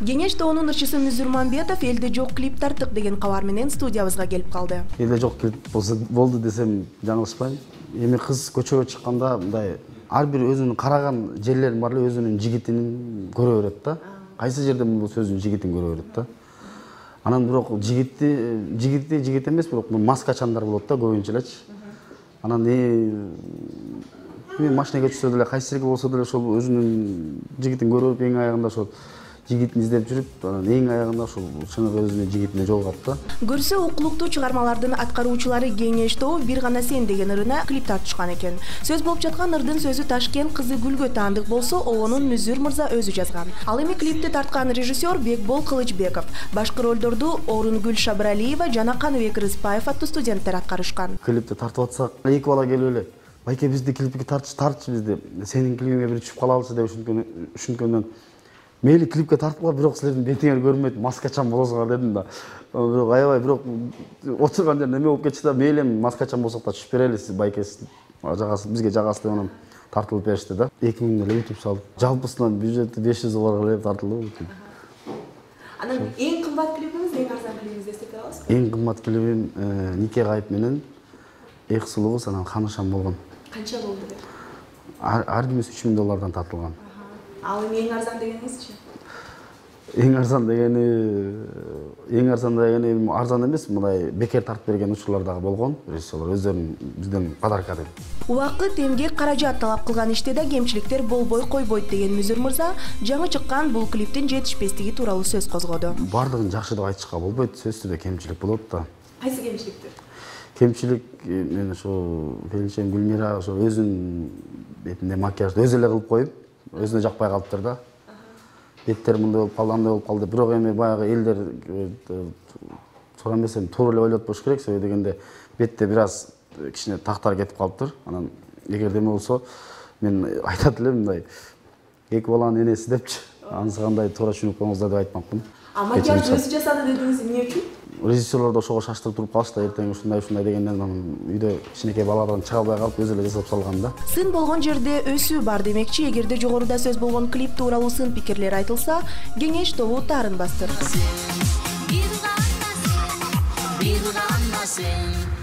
кеңеш тоонун ырчысы мүзүрманбетов элде жок клип тарттык деген кабар менен студиябызга келип калды элде жок клип болду десем жаңылышпайм эми кыз көчөгө чыкканда мындай ар бир өзүнүн караган жерлерин бар эле өзүнүн жигитин көрө берет да. Кайсы жерде болсо өзүнүн жигитин көрө берет да. Анан бирок жигитти жигити жигит эмес бирок маскачандар болот да көбүнчө элечи анан машинеге түшсө деле кайсы жерге болсо деле ошол өзүнүн жигитин көрүп эң аягында ошол жигитин издеп жүрүп анан эң аягында ушул чыныгы өзүнүн жигитине жолугат да көрсө укулуктуу чыгармалардын аткаруучулары кеңеш тобу бир гана сен деген ырына клип тартышкан экен. Сөз болуп жаткан ырдын сөзү ташкент кызы гүлгө таандык болсо обонун мүзүр мырза өзү жазган ал эми клипти тарткан режиссер бекбол кылычбеков. Башкы ролдорду орунгүл шабыралиева жана каныбек рыспаев аттуу студенттер аткарышкан. Клипти тартып атсак эки бала келип эле байке бизди клипке тартчы тартчы бизди сенин клибиңе бир түшүп калалычы деп ушинткөндөн мейли клипке тартып бирок силердин бетиңер көрүнбөйт маскачан болосуңар дедим да. Бирок аябай бирок отурган жерде эме болуп кетчү да мейли эми маскачан болсок да түшүп берели сиз байке жагасыз бизге жагасыз деп анан тартылып беришти да эки миң эле ютуб салдык жалпысынан бюджети беш жүз долларга эле тартылды анан эң кымбат клибиңиз эң арзан клибиңизди эстете аласызбы эң кымбат клибим нике кайып менен эк сулуу кыз анан ханышам болгон канча болду ар бирибиз үч миң доллардан тартылган ал эми эң арзан дегениңизчи? Эң арзан дегени эң арзан дегени арзан эмес мындай бекер тартып берген учурлар дагы болгон. Режиссерлор өздөрүн бизден подарка деп. Убакыт эмгек каражат талап кылган иште да кемчиликтер болбой койбойт деген мүзүр мырза жаңы чыккан бул клиптин жетишпестиги тууралуу сөз козгоду. Баардыгын жакшы деп айтышка болбойт сөзсүз түрдө кемчилик болот да. Кайсы кемчиликтер? Кемчилик мен ошол келинчегим гүлмира ошо өзүнүн бетинде макияжды өзү эле кылып коюп өзүнө жакпай калыптыр да. Беттери мындай болуп калды андай болуп калды бирок эми баягы элдер туура эмес эми туура эле ойлоп болуш керек себеби дегенде бетте бир аз кичине тактар кетип калыптыр анан эгерде эме болсо мен айтат элем мындай эки баланын энеси депчи анысы кандай туура түшүнүп коюңуздар деп айтмакмын а макияжды өзү жасады дедиңиз эмне үчүн режиссерлор да ошого шаштырып туруп калышты да эртең ушундай ушундай дегенден анан үйдө кичинекей баладан чыга албай калып өзү эле жасап салган да. Сын болгон жерде өсүү бар демекчи эгерде жогоруда сөз болгон клип тууралуу сын пикирлер айтылса кеңеш тобу таарынбастыр. Бир гана сен бир гана сен